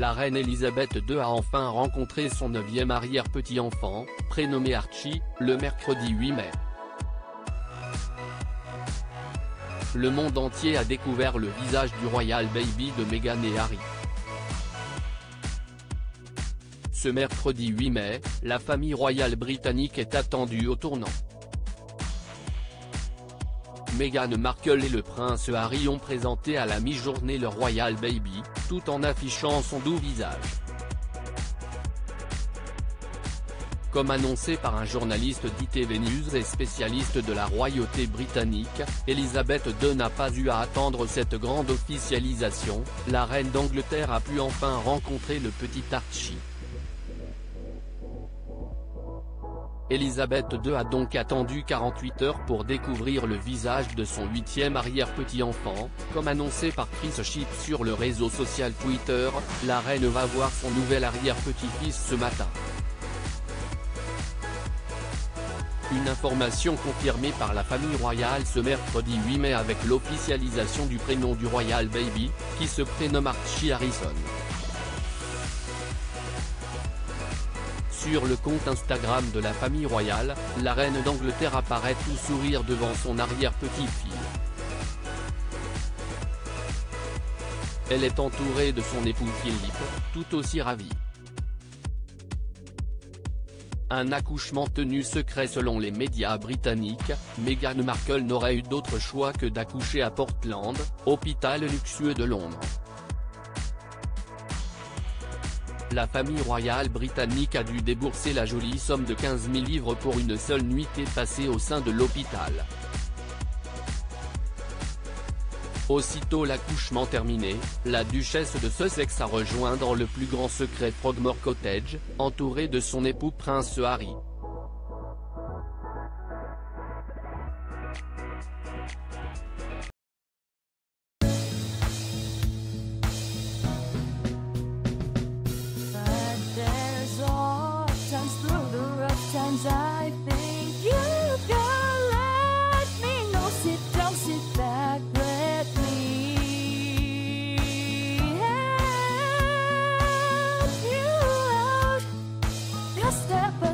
la reine Elisabeth II a enfin rencontré son neuvième arrière-petit-enfant, prénommé Archie, le mercredi 8 mai. Le monde entier a découvert le visage du royal baby de Meghan et Harry. Ce mercredi 8 mai, la famille royale britannique est attendue au tournant. Meghan Markle et le prince Harry ont présenté à la mi-journée le Royal Baby, tout en affichant son doux visage. Comme annoncé par un journaliste d'ITV News et spécialiste de la royauté britannique, Elisabeth II n'a pas eu à attendre cette grande officialisation, la reine d'Angleterre a pu enfin rencontrer le petit Archie. Elisabeth II a donc attendu 48 heures pour découvrir le visage de son huitième arrière-petit-enfant, comme annoncé par Chris Chip sur le réseau social Twitter, la reine va voir son nouvel arrière-petit-fils ce matin. Une information confirmée par la famille royale ce mercredi 8 mai avec l'officialisation du prénom du Royal Baby, qui se prénomme Archie Harrison. Sur le compte Instagram de la famille royale, la reine d'Angleterre apparaît tout sourire devant son arrière-petit-fille. Elle est entourée de son époux Philippe, tout aussi ravi. Un accouchement tenu secret selon les médias britanniques, Meghan Markle n'aurait eu d'autre choix que d'accoucher à Portland, hôpital luxueux de Londres. La famille royale britannique a dû débourser la jolie somme de 15 000 livres pour une seule nuitée passée au sein de l'hôpital. Aussitôt l'accouchement terminé, la duchesse de Sussex a rejoint dans le plus grand secret Frogmore Cottage, entourée de son époux prince Harry. step